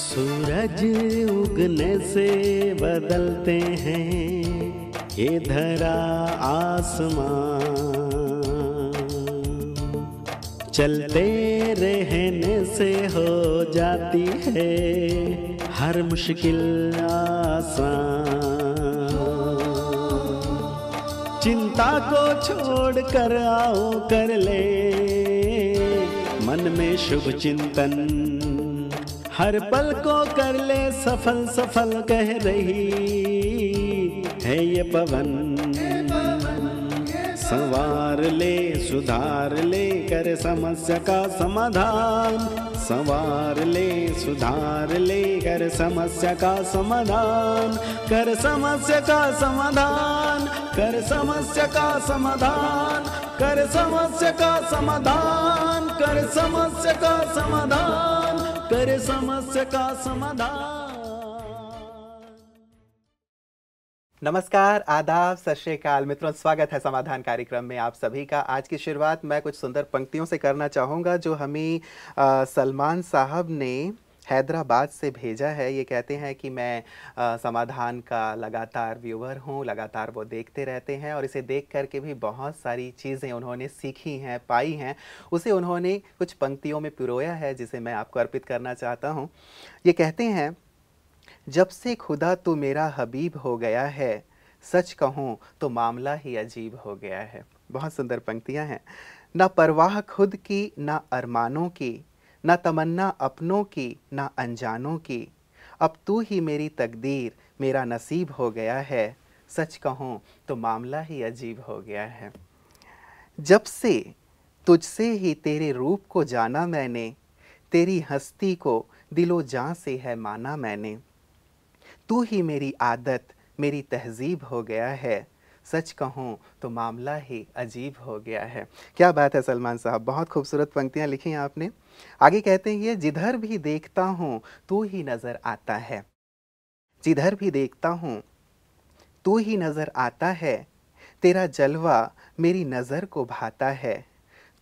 सूरज उगने से बदलते हैं ये धरा आसमान चलते रहने से हो जाती है हर मुश्किल आसान। चिंता को छोड़ कर आओ कर ले, मन में शुभ चिंतन हर पल को कर ले सफल सफल कह रही है ये पवन। संवार ले, सुधार ले, कर समस्या का समाधान। संवार ले, सुधार ले, कर समस्या का समाधान, कर समस्या का समाधान, कर समस्या का समाधान, कर समस्या का समाधान, कर समस्या का समाधान, कर समस्या का समाधान। नमस्कार आदाब सत श्रीकाल मित्रों स्वागत है समाधान कार्यक्रम में आप सभी का। आज की शुरुआत मैं कुछ सुंदर पंक्तियों से करना चाहूँगा जो हमें सलमान साहब ने हैदराबाद से भेजा है। ये कहते हैं कि मैं आ, समाधान का लगातार व्यूवर हूँ लगातार वो देखते रहते हैं और इसे देख कर के भी बहुत सारी चीज़ें उन्होंने सीखी हैं पाई हैं। उसे उन्होंने कुछ पंक्तियों में पिरोया है जिसे मैं आपको अर्पित करना चाहता हूँ। ये कहते हैं जब से खुदा तो मेरा हबीब हो गया है, सच कहूँ तो मामला ही अजीब हो गया है। बहुत सुंदर पंक्तियाँ हैं। ना परवाह खुद की, ना अरमानों की, ना तमन्ना अपनों की, ना अनजानों की। अब तू ही मेरी तकदीर, मेरा नसीब हो गया है, सच कहूँ तो मामला ही अजीब हो गया है। जब से तुझसे ही तेरे रूप को जाना मैंने, तेरी हस्ती को दिलो जान से है माना मैंने तू ही मेरी आदत, मेरी तहजीब हो गया है। सच कहूँ तो मामला ही अजीब हो गया है। क्या बात है सलमान साहब, बहुत खूबसूरत पंक्तियाँ लिखी हैं आपने। आगे कहते हैं, ये जिधर भी देखता हूँ, तू ही नज़र आता है। जिधर भी देखता हूँ, तू ही नज़र आता है। तेरा जलवा मेरी नज़र को भाता है।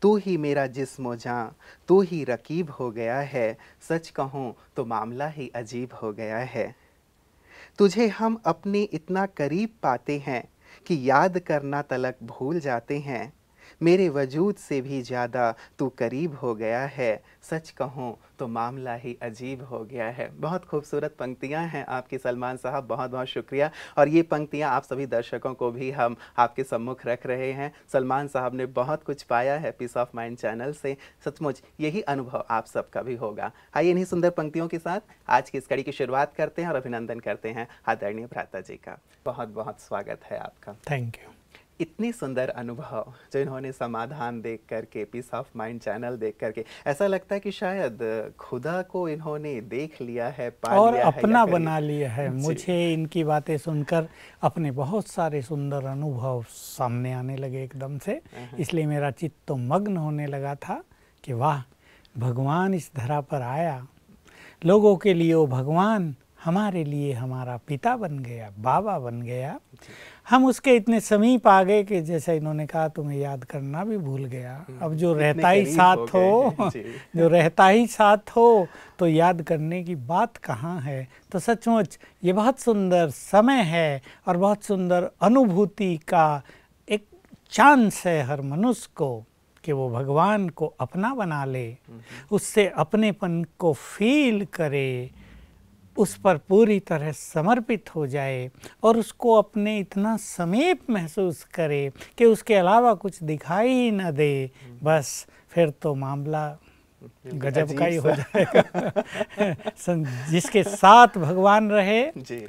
तू ही मेरा जिस्म जाँ, तू ही रकीब हो गया है। सच कहूँ तो मामला ही अजीब हो गया है। तुझे हम अपने इतना करीब पाते हैं कि याद करना तलक भूल जाते हैं। मेरे वजूद से भी ज़्यादा तू करीब हो गया है। सच कहूँ तो मामला ही अजीब हो गया है। बहुत खूबसूरत पंक्तियाँ हैं आपकी, सलमान साहब बहुत बहुत शुक्रिया। और ये पंक्तियाँ आप सभी दर्शकों को भी हम आपके सम्मुख रख रहे हैं। सलमान साहब ने बहुत कुछ पाया है पीस ऑफ़ माइंड चैनल से। सचमुच यही अनुभव आप सबका भी होगा। आइए इन्हीं सुंदर पंक्तियों के साथ आज की इस कड़ी की शुरुआत करते हैं और अभिनंदन करते हैं आदरणीय भ्राता जी का। बहुत बहुत स्वागत है आपका। थैंक यू इतनी सुंदर अनुभव जो इन्होंने समाधान देख करके पीस ऑफ़ माइंड चैनल देख करके ऐसा लगता है कि शायद खुदा को इन्होंने देख लिया है पा और लिया अपना है बना लिया है। मुझे इनकी बातें सुनकर अपने बहुत सारे सुंदर अनुभव सामने आने लगे एकदम से। इसलिए मेरा चित्त तो मग्न होने लगा था कि वाह भगवान इस धरा पर आया। लोगों के लिए वो भगवान हमारे लिए हमारा पिता बन गया बाबा बन गया। हम उसके इतने समीप आ गए कि जैसे इन्होंने कहा तुम्हें याद करना भी भूल गया। अब जो रहता ही साथ हो हो जो। रहता ही साथ हो तो याद करने की बात कहाँ है? तो सचमुच ये बहुत सुंदर समय है और बहुत सुंदर अनुभूति का एक चांस है हर मनुष्य को कि वो भगवान को अपना बना ले। उससे अपनेपन को फील करे। उस पर पूरी तरह समर्पित हो जाए और उसको अपने इतना समीप महसूस करे कि उसके अलावा कुछ दिखाई ही ना दे बस फिर तो मामला गजब का ही हो जाएगा। जिसके साथ भगवान रहे जी।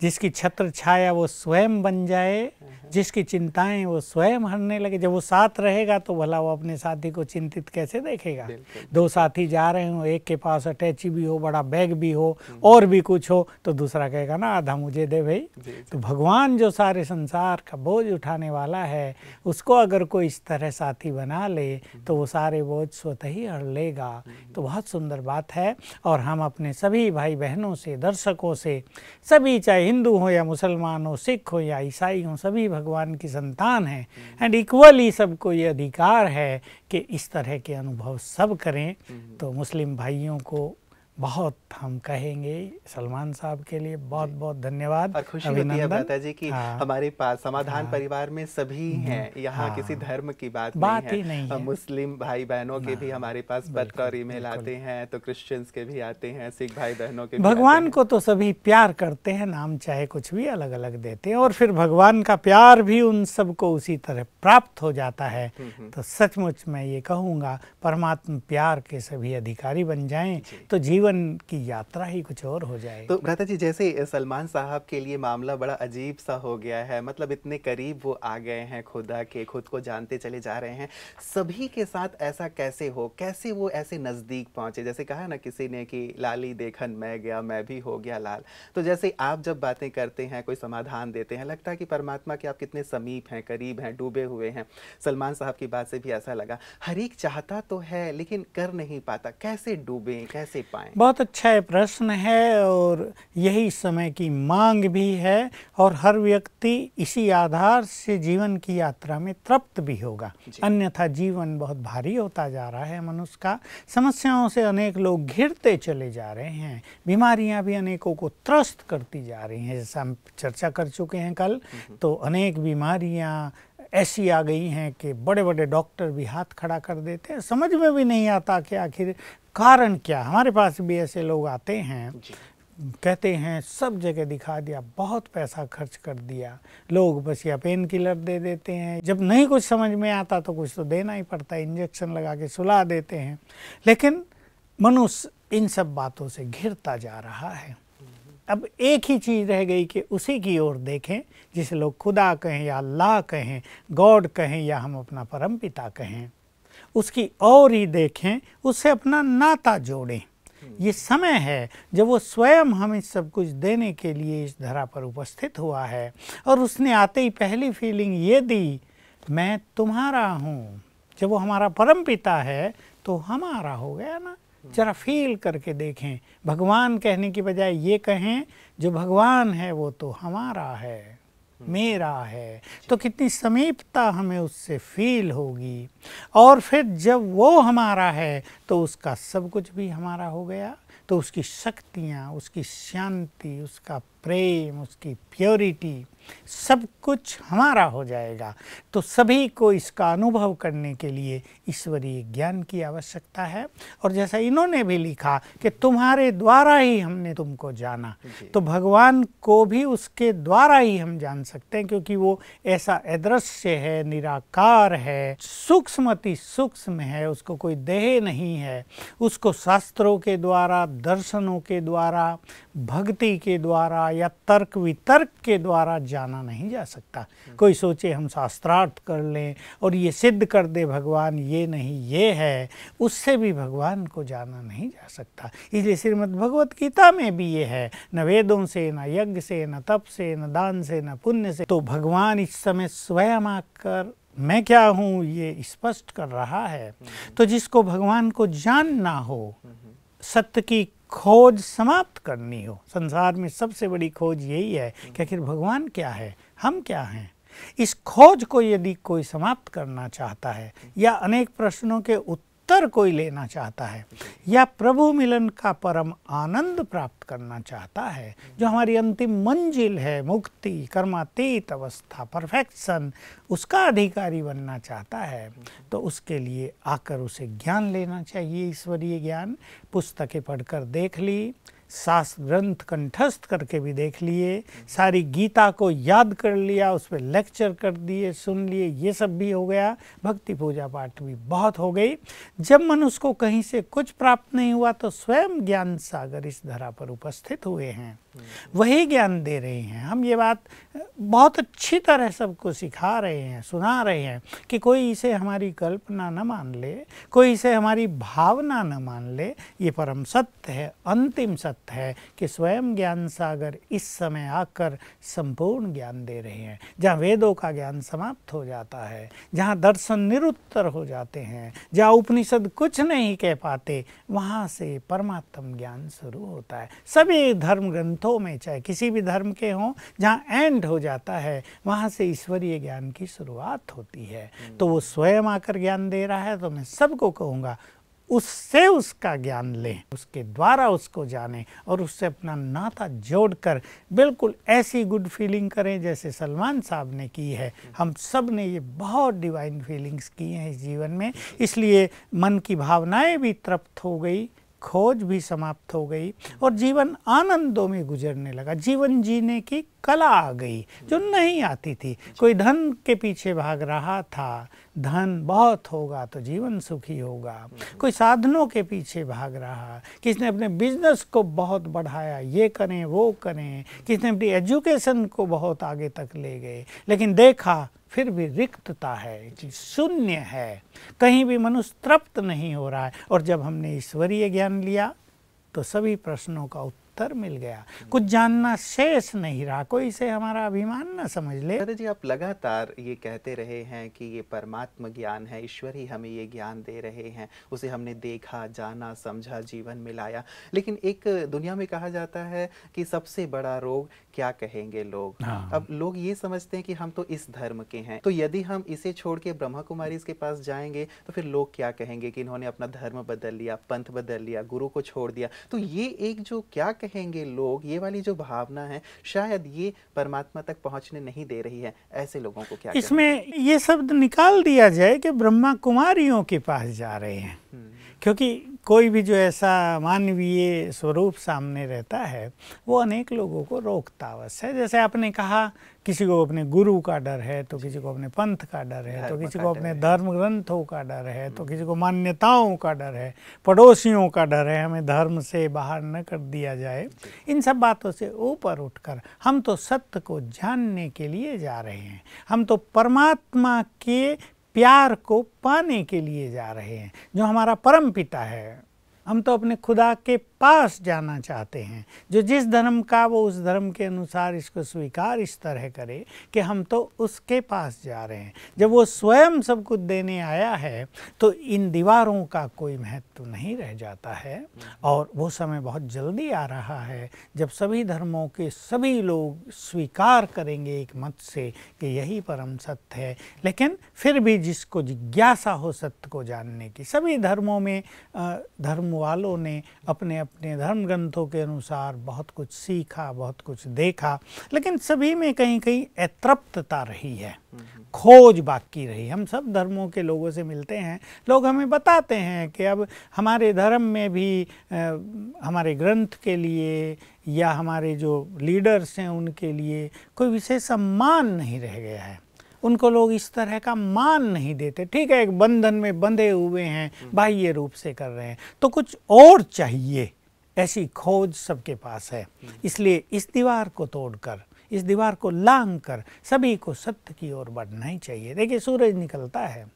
जिसकी छत्र छाया वो स्वयं बन जाए जिसकी चिंताएँ वो स्वयं हरने लगे। जब वो साथ रहेगा तो भला वो अपने साथी को चिंतित कैसे देखेगा? दो साथी जा रहे हो एक के पास अटैची भी हो बड़ा बैग भी हो और भी कुछ हो तो दूसरा कहेगा ना आधा मुझे दे भाई। तो भगवान जो सारे संसार का बोझ उठाने वाला है उसको अगर कोई इस तरह साथी बना ले तो वो सारे बोझ स्वतः ही हर लेगा। तो बहुत सुंदर बात है और हम अपने सभी भाई बहनों से दर्शकों से सभी चाहे हिंदू हो या मुसलमान हो सिख हो या ईसाई हो सभी भगवान की संतान हैं। एंड इक्वली सबको ये अधिकार है कि इस तरह के अनुभव सब करें। तो मुस्लिम भाइयों को बहुत हम कहेंगे सलमान साहब के लिए बहुत बहुत धन्यवाद और खुशी होती है भ्राता जी कि हाँ, हमारे पास समाधान हाँ, परिवार में सभी हम्म, हैं यहाँ हाँ, किसी धर्म की बात, बात नहीं, ही नहीं है। मुस्लिम भाई बहनों के भी हमारे पास पत्र और ईमेल आते हैं तो क्रिश्चियंस के भी आते हैं सिख भाई बहनों के भगवान को तो सभी प्यार करते हैं नाम चाहे कुछ भी अलग अलग देते हैं और फिर भगवान का प्यार भी उन सबको उसी तरह प्राप्त हो जाता है। हम्म, हम्म। तो सचमुच मैं ये कहूँगा परमात्मा प्यार के सभी अधिकारी बन जाए तो जीवन की यात्रा ही कुछ और हो जाए तो भ्राता जी जैसे सलमान साहब के लिए मामला बड़ा अजीब सा हो गया है मतलब इतने करीब वो आ गए हैं खुदा के खुद को जानते चले जा रहे हैं। सभी के साथ ऐसा कैसे हो? कैसे वो ऐसे नज़दीक पहुँचे? जैसे कहा ना किसी ने कि, लाली देखन मैं गया, मैं भी हो गया लाल। तो जैसे आप जब बातें करते हैं, कोई समाधान देते हैं, लगता है कि परमात्मा के आप कितने समीप हैं, करीब हैं, डूबे हुए हैं। सलमान साहब की बात से भी ऐसा लगा, हर एक चाहता तो है, लेकिन कर नहीं पाता। कैसे डूबे, कैसे पाए? बहुत अच्छा प्रश्न है और यही समय की मांग भी है और हर व्यक्ति इसी आधार से जीवन की यात्रा में तृप्त भी होगा। अन्यथा जीवन बहुत भारी होता जा रहा है मनुष्य का। समस्याओं से अनेक लोग घिरते चले जा रहे हैं। बीमारियाँ भी अनेकों को त्रस्त करती जा रही हैं जैसा हम चर्चा कर चुके हैं कल। तो अनेक बीमारियाँ ऐसी आ गई हैं कि बड़े बड़े डॉक्टर भी हाथ खड़ा कर देते हैं। समझ में भी नहीं आता कि आखिर कारण क्या? हमारे पास भी ऐसे लोग आते हैं कहते हैं सब जगह दिखा दिया बहुत पैसा खर्च कर दिया। लोग बस या पेन किलर दे देते हैं। जब नहीं कुछ समझ में आता तो कुछ तो देना ही पड़ता है इंजेक्शन लगा के सुला देते हैं। लेकिन मनुष्य इन सब बातों से घिरता जा रहा है। अब एक ही चीज़ रह गई कि उसी की ओर देखें जिसे लोग खुदा कहें या अल्लाह कहें गॉड कहें या हम अपना परम पिता कहें। उसकी और ही देखें उससे अपना नाता जोड़ें। ये समय है जब वो स्वयं हमें सब कुछ देने के लिए इस धरा पर उपस्थित हुआ है। और उसने आते ही पहली फीलिंग ये दी मैं तुम्हारा हूँ। जब वो हमारा परम पिता है तो हमारा हो गया ना? जरा फील करके देखें। भगवान कहने की बजाय ये कहें जो भगवान है वो तो हमारा है मेरा है। तो कितनी समीपता हमें उससे फील होगी। और फिर जब वो हमारा है तो उसका सब कुछ भी हमारा हो गया। तो उसकी शक्तियाँ उसकी शांति उसका प्रेम उसकी प्योरिटी सब कुछ हमारा हो जाएगा। तो सभी को इसका अनुभव करने के लिए ईश्वरीय ज्ञान की आवश्यकता है। और जैसा इन्होंने भी लिखा कि तुम्हारे द्वारा ही हमने तुमको जाना। तो भगवान को भी उसके द्वारा ही हम जान सकते हैं क्योंकि वो ऐसा अदृश्य है निराकार है सूक्ष्मति सूक्ष्म है उसको कोई देह नहीं है। उसको शास्त्रों के द्वारा दर्शनों के द्वारा भक्ति के द्वारा या तर्क वितर्क के द्वारा जाना नहीं जा सकता। कोई सोचे हम शास्त्रार्थ कर लें और ये सिद्ध कर दे, भगवान, ये नहीं, ये है। उससे भी भगवान को जाना नहीं जा सकता। इसलिए श्रीमद् भगवत गीता में भी ये है, न वेदों से, न यज्ञ से, न तप से, न दान से, न पुण्य से। तो भगवान इस समय स्वयं आकर, मैं क्या हूँ? ये स्पष्ट कर रहा है। तो जिसको भगवान को जानना हो, सत्य की खोज समाप्त करनी हो। संसार में सबसे बड़ी खोज यही है कि आखिर भगवान क्या है? हम क्या हैं? इस खोज को यदि कोई समाप्त करना चाहता है या अनेक प्रश्नों के उत्तर उत्तर कोई लेना चाहता है या प्रभु मिलन का परम आनंद प्राप्त करना चाहता है, जो हमारी अंतिम मंजिल है, मुक्ति, कर्मातीत अवस्था परफेक्शन उसका अधिकारी बनना चाहता है तो उसके लिए आकर उसे ज्ञान लेना चाहिए ईश्वरीय ज्ञान। पुस्तकें पढ़कर देख ली शास्त्र ग्रंथ कंठस्थ करके भी देख लिए, सारी गीता को याद कर लिया, उस पर लेक्चर कर दिए, सुन लिए, ये सब भी हो गया। भक्ति पूजा पाठ भी बहुत हो गई। जब मनुष्य को कहीं से कुछ प्राप्त नहीं हुआ तो स्वयं ज्ञान सागर इस धरा पर उपस्थित हुए हैं। वही ज्ञान दे रहे हैं। हम ये बात बहुत अच्छी तरह सबको सिखा रहे हैं, सुना रहे हैं कि कोई इसे हमारी कल्पना न मान ले, कोई इसे हमारी भावना न मान ले, ये परम सत्य है, अंतिम सत्य है कि स्वयं ज्ञान सागर इस समय आकर संपूर्ण ज्ञान दे रहे हैं। जहाँ वेदों का ज्ञान समाप्त हो जाता है, जहाँ दर्शन निरुत्तर हो जाते हैं, जहाँ उपनिषद कुछ नहीं कह पाते, वहाँ से परमात्म ज्ञान शुरू होता है। सभी धर्म ग्रंथों में, चाहे किसी भी धर्म के हों, जहाँ एंड हो जाता है, वहाँ से ईश्वरीय ज्ञान की शुरुआत होती है। तो वो स्वयं आकर ज्ञान दे रहा है तो मैं सबको कहूँगा उससे उसका ज्ञान लें, उसके द्वारा उसको जानें और उससे अपना नाता जोड़कर बिल्कुल ऐसी गुड फीलिंग करें जैसे सलमान साहब ने की है। हम सबने ये बहुत डिवाइन फीलिंग्स की हैं इस जीवन में। इसलिए मन की भावनाएँ भी तृप्त हो गई, खोज भी समाप्त हो गई और जीवन आनंदों में गुजरने लगा। जीवन जीने की कला आ गई जो नहीं आती थी। कोई धन के पीछे भाग रहा था धन बहुत होगा तो जीवन सुखी होगा। कोई साधनों के पीछे भाग रहा, किसने अपने बिज़नेस को बहुत बढ़ाया, ये करें, वो करें, किसने अपनी एजुकेशन को बहुत आगे तक ले गए, लेकिन देखा फिर भी रिक्तता है शून्य है। कहीं भी मनुष्य तृप्त नहीं हो रहा है। और जब हमने ईश्वरीय ज्ञान लिया तो सभी प्रश्नों का उत्तर उत्तर मिल गया। कुछ जानना शेष नहीं रहा कोई से हमारा अभिमान न समझ ले। दादा जी आप लगातार ये कहते रहे हैं कि ये परमात्म ज्ञान है ईश्वर ही हमें ये ज्ञान दे रहे हैं उसे हमने देखा जाना समझा जीवन में लाया लेकिन एक दुनिया में कहा जाता है कि सबसे बड़ा रोग क्या कहेंगे लोग? हाँ। अब लोग ये समझते हैं कि हम तो इस धर्म के हैं तो यदि हम इसे छोड़ के ब्रह्मा कुमारी के पास जाएँगे तो फिर लोग क्या कहेंगे कि इन्होंने अपना धर्म बदल लिया पंथ बदल लिया गुरु को छोड़ दिया? तो ये एक जो क्या कहेंगे लोग ये वाली जो भावना है शायद ये परमात्मा तक पहुँचने नहीं दे रही है। ऐसे लोगों को क्या इसमें ये शब्द निकाल दिया जाए कि ब्रह्मा कुमारियों के पास जा रहे हैं। हम्म। क्योंकि कोई भी जो ऐसा मानवीय स्वरूप सामने रहता है वो अनेक लोगों को रोकता अवश्य है। जैसे आपने कहा किसी को अपने गुरु का डर है तो किसी को अपने पंथ का डर है तो किसी को अपने धर्म ग्रंथों का डर है तो किसी को मान्यताओं का डर है पड़ोसियों का डर है हमें धर्म से बाहर न कर दिया जाए। इन सब बातों से ऊपर उठकर हम तो सत्य को जानने के लिए जा रहे हैं। हम तो परमात्मा के प्यार को पाने के लिए जा रहे हैं, जो हमारा परम पिता है। हम तो अपने खुदा के पास जाना चाहते हैं। जो जिस धर्म का, वो उस धर्म के अनुसार इसको स्वीकार इस तरह करे कि हम तो उसके पास जा रहे हैं। जब वो स्वयं सब कुछ देने आया है तो इन दीवारों का कोई महत्व नहीं रह जाता है और वो समय बहुत जल्दी आ रहा है जब सभी धर्मों के सभी लोग स्वीकार करेंगे एक मत से कि यही परम सत्य है। लेकिन फिर भी जिसको जिज्ञासा हो सत्य को जानने की, सभी धर्मों में धर्म वालों ने अपने अपने धर्म ग्रंथों के अनुसार बहुत कुछ सीखा बहुत कुछ देखा लेकिन सभी में कहीं कहीं अतृप्तता रही है। खोज बाकी रही। हम सब धर्मों के लोगों से मिलते हैं। लोग हमें बताते हैं कि अब हमारे धर्म में भी आ, हमारे ग्रंथ के लिए या हमारे जो लीडर्स हैं उनके लिए कोई विशेष सम्मान नहीं रह गया है। उनको लोग इस तरह का मान नहीं देते। ठीक है एक बंधन में बंधे हुए हैं बाह्य रूप से कर रहे हैं। तो कुछ और चाहिए। ऐसी खोज सबके पास है। इसलिए इस दीवार को तोड़कर, इस दीवार को लांग कर सभी को सत्य की ओर बढ़ना ही चाहिए। देखिए, सूरज निकलता है,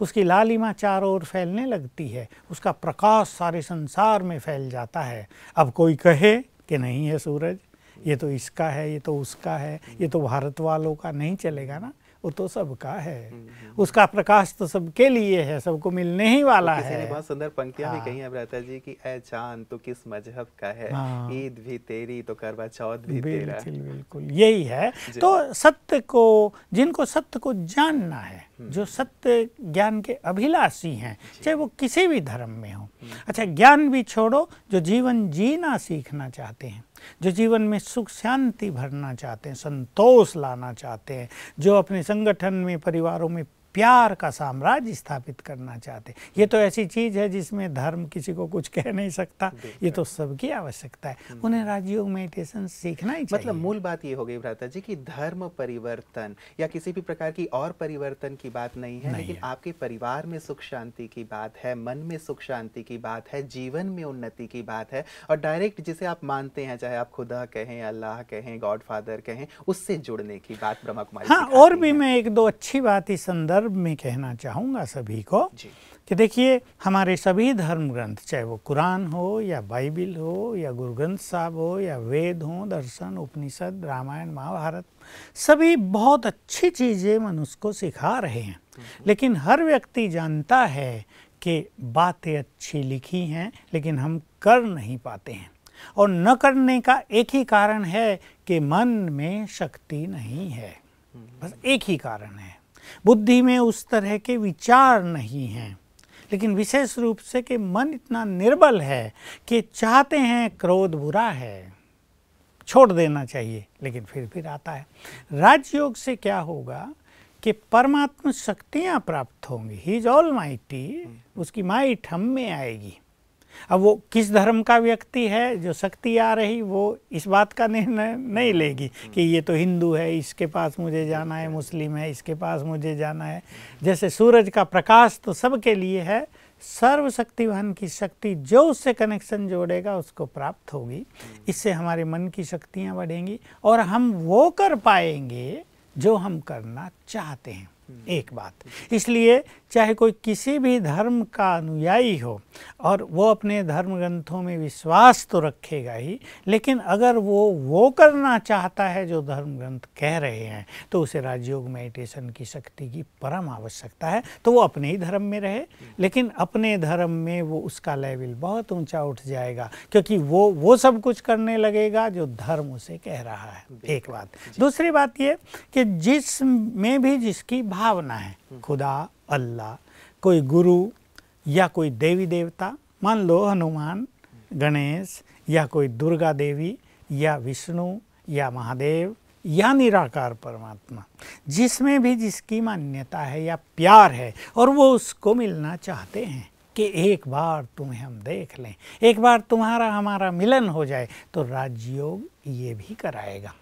उसकी लालिमा चारों ओर फैलने लगती है, उसका प्रकाश सारे संसार में फैल जाता है। अब कोई कहे कि नहीं है सूरज, ये तो इसका है, ये तो उसका है, ये तो भारत वालों का नहीं चलेगा ना। वो तो सबका है। हम्म, हम्म। उसका प्रकाश तो सबके लिए है सबको मिलने ही वाला तो है। बहुत सुंदर पंक्तियाँ। भी कही है ब्रता जी की ए चाँद तो किस मज़हब का है? हाँ। ईद भी तेरी तो करवा चौथ भी तेरा। बिल्कुल यही है। तो सत्य को जिनको सत्य को जानना है हम्म। जो सत्य ज्ञान के अभिलाषी हैं चाहे वो किसी भी धर्म में हो। अच्छा ज्ञान भी छोड़ो जो जीवन जीना सीखना चाहते हैं। जो जीवन में सुख शांति भरना चाहते हैं, संतोष लाना चाहते हैं, जो अपने संगठन में, परिवारों में प्यार का साम्राज्य स्थापित करना चाहते ये तो ऐसी चीज़ है जिसमें धर्म किसी को कुछ कह नहीं सकता। ये तो सबकी आवश्यकता है। हम्म। उन्हें राजयोग मेडिटेशन सीखना ही मतलब मूल बात ये हो गई भ्राता जी कि धर्म परिवर्तन या किसी भी प्रकार की और परिवर्तन की बात नहीं है नहीं लेकिन है। आपके परिवार में सुख शांति की बात है मन में सुख शांति की बात है जीवन में उन्नति की बात है और डायरेक्ट जिसे आप मानते हैं चाहे आप खुदा कहें अल्लाह कहें गॉड फादर कहें उससे जुड़ने की बात ब्रह्मा कुमारी हाँ और भी मैं एक दो अच्छी बात इस संदर्भ संदर्भ में कहना चाहूँगा सभी को कि देखिए हमारे सभी धर्म ग्रंथ चाहे वो कुरान हो या बाइबिल हो या गुरु ग्रंथ साहब हो या वेद हो दर्शन उपनिषद रामायण महाभारत सभी बहुत अच्छी चीज़ें मनुष्य को सिखा रहे हैं। लेकिन हर व्यक्ति जानता है कि बातें अच्छी लिखी हैं लेकिन हम कर नहीं पाते हैं। और न करने का एक ही कारण है कि मन में शक्ति नहीं है। बस एक ही कारण है। बुद्धि में उस तरह के विचार नहीं हैं। लेकिन विशेष रूप से कि मन इतना निर्बल है कि चाहते हैं क्रोध बुरा है। छोड़ देना चाहिए, लेकिन फिर फिर आता है। राजयोग से क्या होगा कि परमात्मा शक्तियाँ प्राप्त होंगी। ही इज़ ऑल माइटी उसकी माइट हम में आएगी। अब वो किस धर्म का व्यक्ति है जो शक्ति आ रही वो इस बात का निर्णय नहीं लेगी कि ये तो हिंदू है इसके पास मुझे जाना है मुस्लिम है इसके पास मुझे जाना है। जैसे सूरज का प्रकाश तो सबके लिए है सर्वशक्तिवान की शक्ति जो उससे कनेक्शन जोड़ेगा उसको प्राप्त होगी। इससे हमारे मन की शक्तियाँ बढ़ेंगी और हम वो कर पाएँगे जो हम करना चाहते हैं। एक बात। इसलिए चाहे कोई किसी भी धर्म का अनुयायी हो और वो अपने धर्म ग्रंथों में विश्वास तो रखेगा ही लेकिन अगर वो वो करना चाहता है जो धर्म ग्रंथ कह रहे हैं तो उसे राजयोग मेडिटेशन की शक्ति की परम आवश्यकता है। तो वो अपने ही धर्म में रहे लेकिन अपने धर्म में वो उसका लेवल बहुत ऊँचा उठ जाएगा क्योंकि वो वो सब कुछ करने लगेगा जो धर्म उसे कह रहा है। एक बात। दूसरी बात ये कि जिस में भी जिसकी भावना है खुदा अल्लाह कोई गुरु या कोई देवी देवता मान लो हनुमान गणेश या कोई दुर्गा देवी या विष्णु या महादेव या निराकार परमात्मा जिसमें भी जिसकी मान्यता है या प्यार है और वो उसको मिलना चाहते हैं कि एक बार तुम्हें हम देख लें एक बार तुम्हारा हमारा मिलन हो जाए तो राजयोग ये भी कराएगा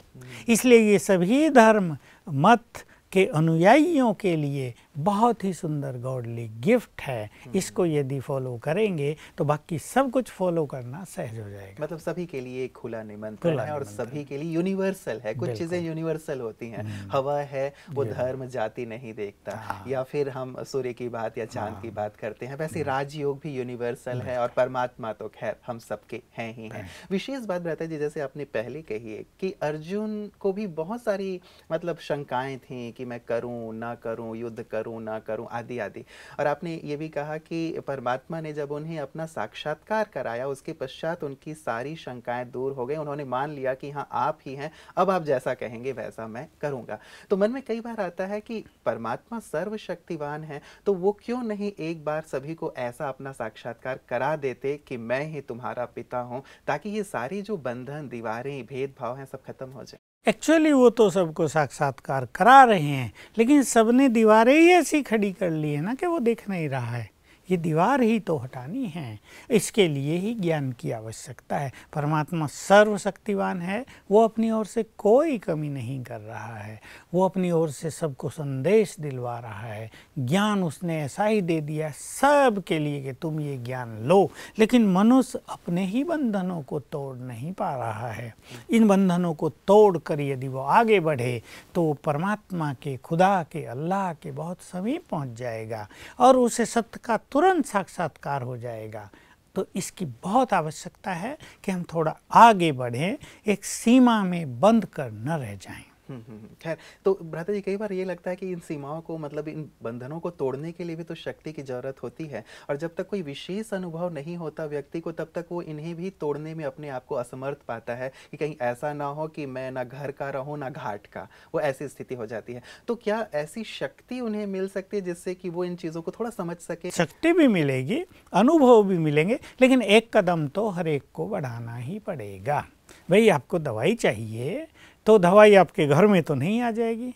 इसलिए ये सभी धर्म मत के अनुयायियों के लिए बहुत ही सुंदर गॉडली गिफ्ट है। हम्म। इसको यदि फॉलो करेंगे तो बाकी सब कुछ फॉलो करना सहज हो जाएगा। मतलब सभी के लिए खुला निमंत्रण है और सभी के लिए यूनिवर्सल है। कुछ चीज़ें यूनिवर्सल होती हैं। हम्म। हवा है वो धर्म जाति नहीं देखता। हाँ। या फिर हम सूर्य की बात या चाँद की हाँ। बात करते हैं वैसे हम्म। राजयोग भी यूनिवर्सल है और परमात्मा तो खैर हम सबके हैं ही हैं। विशेष बात रहता जी जैसे आपने पहले कही है कि अर्जुन को भी बहुत सारी मतलब शंकाएँ थी कि मैं करूँ ना करूँ युद्ध करूँ ना करूँ, आदि आदि। और आपने ये भी कहा कि परमात्मा ने जब उन्हें अपना साक्षात्कार कराया, उसके पश्चात उनकी सारी शंकाएँ दूर हो गई। उन्होंने मान लिया कि हाँ आप ही हैं, अब आप जैसा कहेंगे, वैसा मैं करूँगा। तो मन में कई बार आता है कि परमात्मा सर्वशक्तिवान है तो वो क्यों नहीं एक बार सभी को ऐसा अपना साक्षात्कार करा देते कि मैं ही तुम्हारा पिता हूँ, ताकि ये सारी जो बंधन, दीवारें, भेदभाव हैं, सब खत्म हो जाए? एक्चुअली वो तो सबको साक्षात्कार करा रहे हैं, लेकिन सबने दीवारें ही ऐसी खड़ी कर ली है ना कि वो देख नहीं रहा है। ये दीवार ही तो हटानी है। इसके लिए ही ज्ञान की आवश्यकता है। परमात्मा सर्वशक्तिवान है। वो अपनी ओर से कोई कमी नहीं कर रहा है। वो अपनी ओर से सबको संदेश दिलवा रहा है। ज्ञान उसने ऐसा ही दे दिया सब के लिए कि तुम ये ज्ञान लो। लेकिन मनुष्य अपने ही बंधनों को तोड़ नहीं पा रहा है। इन बंधनों को तोड़ कर यदि वो आगे बढ़े तो परमात्मा के, खुदा के, अल्लाह के बहुत समीप पहुँच जाएगा। और उसे सत्य का तुरंत साक्षात्कार हो जाएगा तो इसकी बहुत आवश्यकता है कि हम थोड़ा आगे बढ़ें, एक सीमा में बंद कर न रह जाएँ। खैर तो भ्राता जी, कई बार ये लगता है कि इन सीमाओं को मतलब इन बंधनों को तोड़ने के लिए भी तो शक्ति की ज़रूरत होती है, और जब तक कोई विशेष अनुभव नहीं होता व्यक्ति को, तब तक वो इन्हें भी तोड़ने में अपने आप को असमर्थ पाता है कि कहीं ऐसा ना हो कि मैं ना घर का रहूँ, ना घाट का। वो ऐसी स्थिति हो जाती है। तो क्या ऐसी शक्ति उन्हें मिल सकती है जिससे कि वो इन चीज़ों को थोड़ा समझ सके? शक्ति भी मिलेगी, अनुभव भी मिलेंगे, लेकिन एक कदम तो हर एक को बढ़ाना ही पड़ेगा। भाई, आपको दवाई चाहिए तो दवाई आपके घर में तो नहीं आ जाएगी।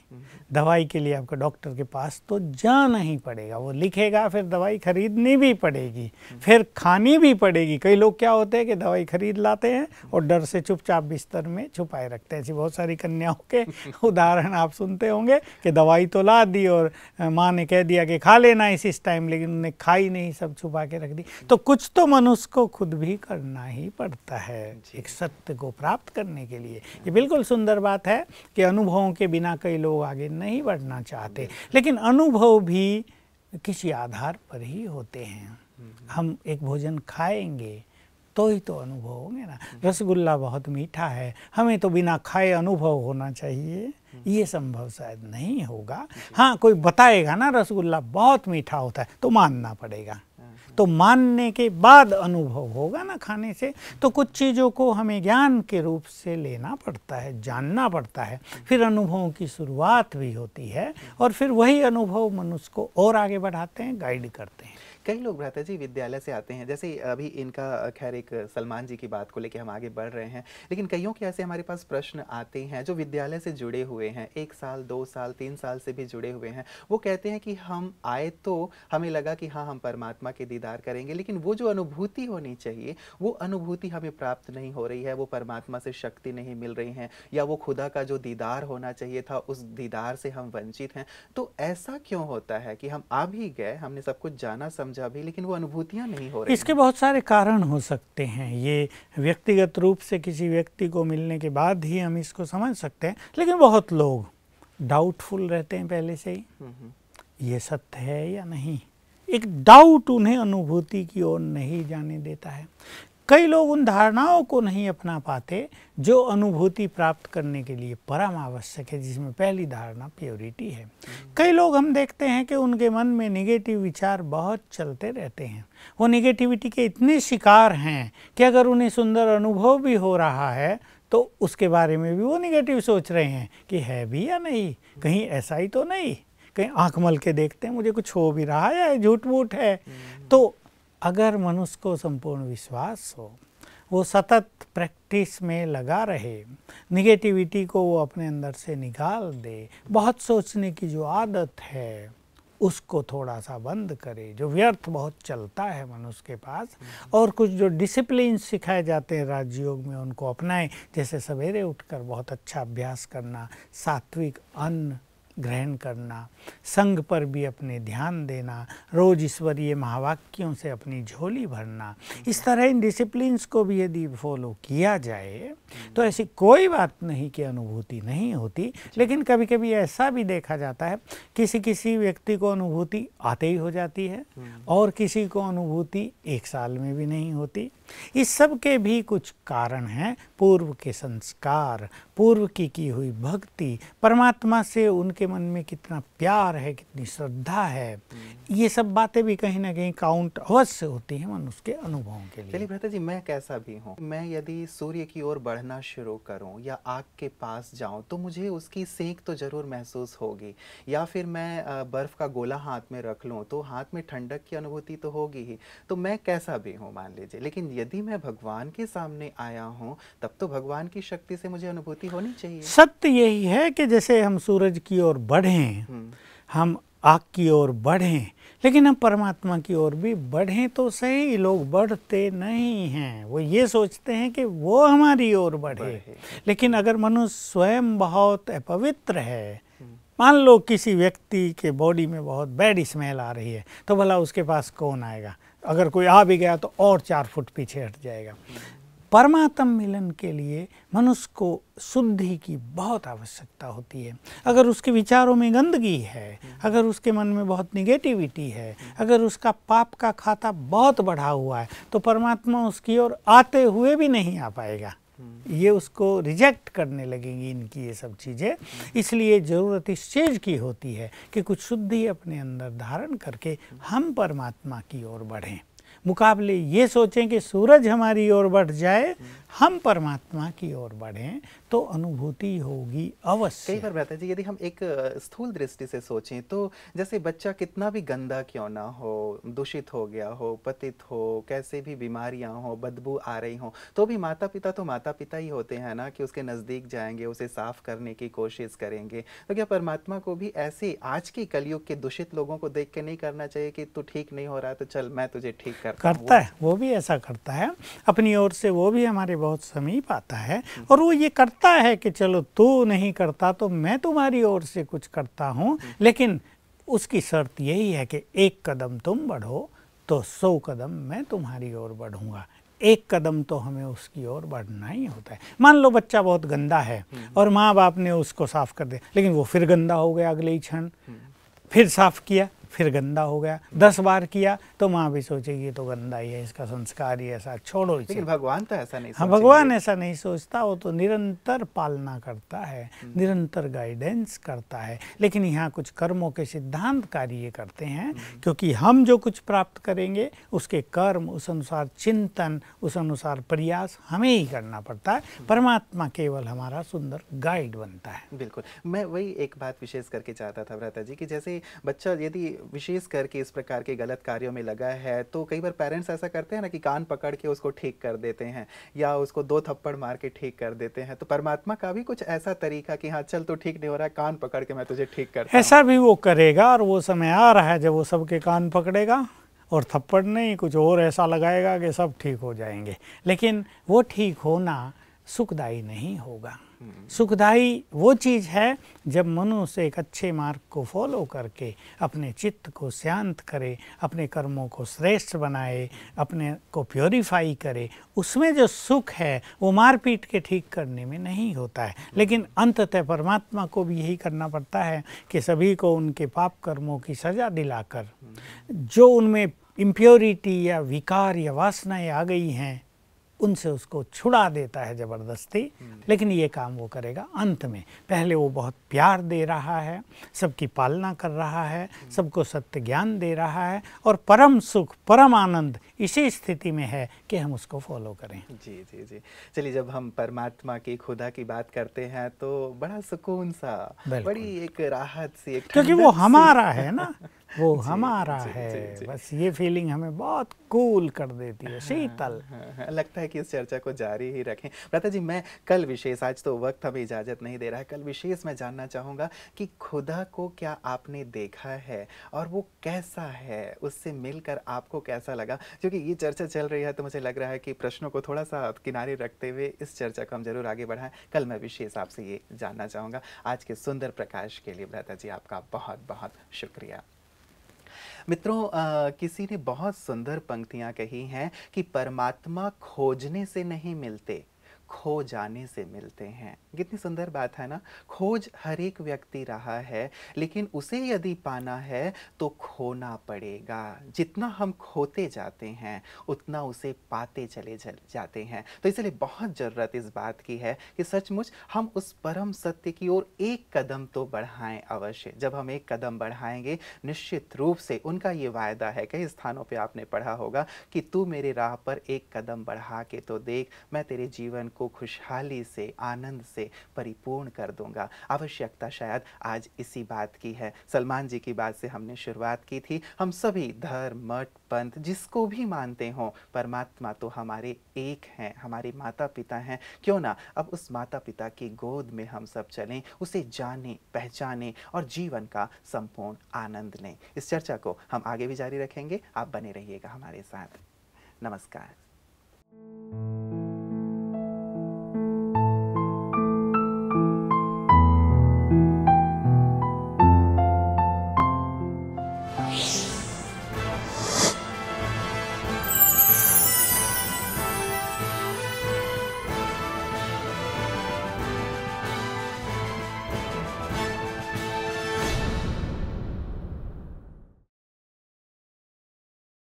दवाई के लिए आपको डॉक्टर के पास तो जाना ही पड़ेगा। वो लिखेगा फिर दवाई खरीदनी भी पड़ेगी फिर खानी भी पड़ेगी। कई लोग क्या होते हैं कि दवाई खरीद लाते हैं और डर से चुपचाप बिस्तर में छुपाए रखते हैं। ऐसी बहुत सारी कन्याओं के उदाहरण आप सुनते होंगे कि दवाई तो ला दी और माँ ने कह दिया कि खा लेना इस इस टाइम लेकिन उन्हें खाई नहीं सब छुपा के रख दी। तो कुछ तो मनुष्य को खुद भी करना ही पड़ता है एक सत्य को प्राप्त करने के लिए। ये बिल्कुल सुंदर बात है कि अनुभवों के बिना कई लोग आगे नहीं बढ़ना चाहते। लेकिन अनुभव भी किसी आधार पर ही होते हैं। हम एक भोजन खाएँगे तो ही तो अनुभव होंगे ना। रसगुल्ला बहुत मीठा है, हमें तो बिना खाए अनुभव होना चाहिए। ये संभव शायद नहीं होगा। हाँ कोई बताएगा ना, रसगुल्ला बहुत मीठा होता है तो मानना पड़ेगा। तो मानने के बाद अनुभव होगा ना खाने से। तो कुछ चीज़ों को हमें ज्ञान के रूप से लेना पड़ता है, जानना पड़ता है। फिर अनुभवों की शुरुआत भी होती है और फिर वही अनुभव मनुष्य को और आगे बढ़ाते हैं गाइड करते हैं। कई लोग भ्राता जी विद्यालय से आते हैं। जैसे अभी इनका खैर एक सलमान जी की बात को लेकर हम आगे बढ़ रहे हैं, लेकिन कईयों के ऐसे हमारे पास प्रश्न आते हैं जो विद्यालय से जुड़े हुए हैं, एक साल, दो साल, तीन साल से भी जुड़े हुए हैं। वो कहते हैं कि हम आए तो हमें लगा कि हाँ हम परमात्मा के दीदार करेंगे, लेकिन वो जो अनुभूति होनी चाहिए, वो अनुभूति हमें प्राप्त नहीं हो रही है। वो परमात्मा से शक्ति नहीं मिल रही है, या वो खुदा का जो दीदार होना चाहिए था, उस दीदार से हम वंचित हैं। तो ऐसा क्यों होता है कि हम आ भी गए, हमने सब कुछ जाना, समझा भी लेकिन वो अनुभूतियाँ नहीं हो रही इसके बहुत सारे कारण हो सकते हैं। ये व्यक्तिगत रूप से किसी व्यक्ति को मिलने के बाद ही हम इसको समझ सकते हैं लेकिन बहुत लोग डाउटफुल रहते हैं पहले से ही। हम्म, हम्म। ये सत्य है या नहीं? एक डाउट उन्हें अनुभूति की ओर नहीं जाने देता है। कई लोग उन धारणाओं को नहीं अपना पाते जो अनुभूति प्राप्त करने के लिए परम आवश्यक है, जिसमें पहली धारणा प्योरिटी है। कई लोग हम देखते हैं कि उनके मन में निगेटिव विचार बहुत चलते रहते हैं। वो निगेटिविटी के इतने शिकार हैं कि अगर उन्हें सुंदर अनुभव भी हो रहा है तो उसके बारे में भी वो निगेटिव सोच रहे हैं कि है भी या नहीं? कहीं ऐसा ही तो नहीं? कहीं आँख मल के देखते हैं, मुझे कुछ हो भी रहा है झूठ मूठ है? तो अगर मनुष्य को संपूर्ण विश्वास हो वो सतत प्रैक्टिस में लगा रहे निगेटिविटी को वो अपने अंदर से निकाल दे बहुत सोचने की जो आदत है उसको थोड़ा सा बंद करे जो व्यर्थ बहुत चलता है मनुष्य के पास और कुछ जो डिसिप्लिन सिखाए जाते हैं राजयोग में उनको अपनाएँ जैसे सवेरे उठकर बहुत अच्छा अभ्यास करना सात्विक अन्न ग्रहण करना संघ पर भी अपने ध्यान देना रोज ईश्वरीय महावाक्यों से अपनी झोली भरना इस तरह इन डिसिप्लिन्स को भी यदि फॉलो किया जाए तो ऐसी कोई बात नहीं कि अनुभूति नहीं होती। लेकिन कभी कभी ऐसा भी देखा जाता है किसी किसी व्यक्ति को अनुभूति आते ही हो जाती है और किसी को अनुभूति एक साल में भी नहीं होती। इस सब के भी कुछ कारण हैं। पूर्व के संस्कार, पूर्व की की हुई भक्ति, परमात्मा से उनके मन में कितना प्यार है, कितनी श्रद्धा है, ये सब बातें भी कहीं ना कहीं काउंट अवश्य होती हैं मनुष्य के अनुभवों के लिए। चलिए भ्रता जी मैं कैसा भी हूँ, मैं यदि सूर्य की ओर बढ़ना शुरू करूँ या आग के पास जाऊँ तो मुझे उसकी सेंक तो ज़रूर महसूस होगी, या फिर मैं बर्फ़ का गोला हाथ में रख लूँ तो हाथ में ठंडक की अनुभूति तो होगी ही तो मैं कैसा भी हूँ मान लीजिए, लेकिन यदि मैं भगवान के सामने आया हूँ तब तो भगवान की शक्ति से मुझे अनुभूति होनी चाहिए सत्य यही है कि जैसे हम सूरज की ओर बढ़ें हम्म। हम आग की ओर बढ़ें लेकिन हम परमात्मा की ओर भी बढ़ें तो सही लोग बढ़ते नहीं हैं वो ये सोचते हैं कि वो हमारी ओर बढ़े लेकिन अगर मनुष्य स्वयं बहुत अपवित्र है हम्म। मान लो किसी व्यक्ति के बॉडी में बहुत बैड स्मेल आ रही है तो भला उसके पास कौन आएगा? अगर कोई आ भी गया तो और चार फुट पीछे हट जाएगा। परमात्म मिलन के लिए मनुष्य को शुद्धि की बहुत आवश्यकता होती है। अगर उसके विचारों में गंदगी है, अगर उसके मन में बहुत निगेटिविटी है, अगर उसका पाप का खाता बहुत बढ़ा हुआ है तो परमात्मा उसकी ओर आते हुए भी नहीं आ पाएगा। ये उसको रिजेक्ट करने लगेंगी इनकी ये सब चीज़ें। इसलिए ज़रूरत इस चीज़ की होती है कि कुछ शुद्धि अपने अंदर धारण करके हम परमात्मा की ओर बढ़ें। मुकाबले ये सोचें कि सूरज हमारी ओर बढ़ जाए हम परमात्मा की ओर बढ़ें तो अनुभूति होगी अवश्य। कई बार रहता जी यदि हम एक स्थूल दृष्टि से सोचें तो जैसे बच्चा कितना भी गंदा क्यों ना हो दूषित हो गया हो पतित हो कैसे भी बीमारियाँ हो बदबू आ रही हो तो भी माता पिता तो माता पिता ही होते हैं ना कि उसके नज़दीक जाएँगे उसे साफ़ करने की कोशिश करेंगे। तो क्या परमात्मा को भी ऐसे आज की कलयुग के दूषित लोगों को देख के नहीं करना चाहिए कि तू ठीक नहीं हो रहा तो चल मैं तुझे ठीक कर करता है वो भी ऐसा करता है। अपनी ओर से वो भी हमारे बहुत समीप आता है और वो ये करता है कि चलो तू नहीं करता तो मैं तुम्हारी ओर से कुछ करता हूँ। लेकिन उसकी शर्त यही है कि एक कदम तुम बढ़ो तो सौ कदम मैं तुम्हारी ओर बढ़ूँगा। एक कदम तो हमें उसकी ओर बढ़ना ही होता है। मान लो बच्चा बहुत गंदा है और माँ बाप ने उसको साफ़ कर दिया, लेकिन वो फिर गंदा हो गया अगले ही क्षण। फिर साफ़ किया। फिर गंदा हो गया। दस बार किया तो माँ भी सोचेगी तो गंदा ही है इसका संस्कार ही ऐसा छोड़ो इसे। लेकिन भगवान तो ऐसा नहीं हाँ भगवान ऐसा नहीं सोचता वो तो निरंतर पालना करता है हम्म। निरंतर गाइडेंस करता है। लेकिन यहाँ कुछ कर्मों के सिद्धांत कार्य करते हैं हम्म। क्योंकि हम जो कुछ प्राप्त करेंगे उसके कर्म उस अनुसार चिंतन उस अनुसार प्रयास हमें ही करना पड़ता है। हम्म। परमात्मा केवल हमारा सुंदर गाइड बनता है। बिल्कुल। मैं वही एक बात विशेष करके चाहता था भ्राता जी की जैसे बच्चा यदि विशेष करके इस प्रकार के गलत कार्यों में लगा है तो कई बार पेरेंट्स ऐसा करते हैं ना कि कान पकड़ के उसको ठीक कर देते हैं, या उसको दो थप्पड़ मार के ठीक कर देते हैं। तो परमात्मा का भी कुछ ऐसा तरीका कि हाँ चल तो ठीक नहीं हो रहा, कान पकड़ के मैं तुझे ठीक कर ऐसा भी वो करेगा और वो समय आ रहा है जब वो सबके कान पकड़ेगा और थप्पड़ नहीं, कुछ और ऐसा लगाएगा कि सब ठीक हो जाएँगे। लेकिन वो ठीक होना सुखदायी नहीं होगा। सुखदाई वो चीज़ है जब मनुष्य एक अच्छे मार्ग को फॉलो करके अपने चित्त को शांत करे अपने कर्मों को श्रेष्ठ बनाए अपने को प्योरीफाई करे उसमें जो सुख है वो मारपीट के ठीक करने में नहीं होता है। लेकिन अंततः परमात्मा को भी यही करना पड़ता है कि सभी को उनके पाप कर्मों की सज़ा दिलाकर जो उनमें इम्प्योरिटी या विकार या वासनाएँ आ गई हैं उनसे उसको छुड़ा देता है ज़बरदस्ती हम्म। लेकिन ये काम वो करेगा अंत में पहले वो बहुत प्यार दे रहा है सबकी पालना कर रहा है हम्म। सबको सत्य ज्ञान दे रहा है और परम सुख परम आनंद इसी स्थिति में है कि हम उसको फॉलो करें। जी जी जी। चलिए जब हम परमात्मा की खुदा की बात करते हैं तो बड़ा सुकून सा बड़ी एक राहत सी एक क्योंकि वो हमारा है ना? वो हमारा जी, है। जी, जी, बस ये फीलिंग हमें बहुत कूल कर देती है शीतल। हाँ, हाँ, लगता है कि इस चर्चा को जारी ही रखें। प्रता जी मैं कल विशेष आज तो वक्त हमें इजाज़त नहीं दे रहा है। कल विशेष मैं जानना चाहूँगा कि खुदा को क्या आपने देखा है और वो कैसा है? उससे मिलकर आपको कैसा लगा? क्योंकि ये चर्चा चल रही है तो मुझे लग रहा है कि प्रश्नों को थोड़ा सा किनारे रखते हुए इस चर्चा को हम ज़रूर आगे बढ़ाएँ। कल मैं विशेष आपसे ये जानना चाहूँगा। आज के सुंदर प्रकाश के लिए भ्राता जी आपका बहुत बहुत शुक्रिया। मित्रों आ, किसी ने बहुत सुंदर पंक्तियाँ कही हैं कि परमात्मा खोजने से नहीं मिलते। खो जाने से मिलते हैं। कितनी सुंदर बात है ना? खोज हर एक व्यक्ति रहा है, लेकिन उसे यदि पाना है तो खोना पड़ेगा। जितना हम खोते जाते हैं, उतना उसे पाते चले जाते हैं। तो इसलिए बहुत ज़रूरत इस बात की है कि सचमुच हम उस परम सत्य की ओर एक कदम तो बढ़ाएँ अवश्य। जब हम एक कदम बढ़ाएँगे, निश्चित रूप से उनका ये वायदा है, कई स्थानों पर आपने पढ़ा होगा कि तू मेरे राह पर एक कदम बढ़ा के तो देख, मैं तेरे जीवन को खुशहाली से, आनंद से परिपूर्ण कर दूँगा। आवश्यकता शायद आज इसी बात की है। सलमान जी की बात से हमने शुरुआत की थी। हम सभी धर्म मठ पंथ जिसको भी मानते हों, परमात्मा तो हमारे एक हैं, हमारे माता पिता हैं। क्यों ना अब उस माता पिता की गोद में हम सब चलें, उसे जाने, पहचाने और जीवन का संपूर्ण आनंद लें। इस चर्चा को हम आगे भी जारी रखेंगे। आप बने रहिएगा हमारे साथ। नमस्कार।